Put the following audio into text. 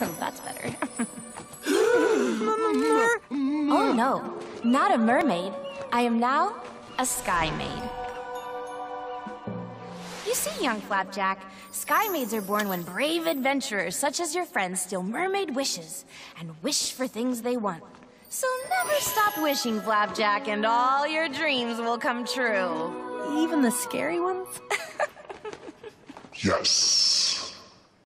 That's better. oh no, not a mermaid. I am now a sky maid. You see, young Flapjack, sky maids are born when brave adventurers such as your friends steal mermaid wishes and wish for things they want. So never stop wishing, Flapjack, and all your dreams will come true. Even the scary ones? Yes.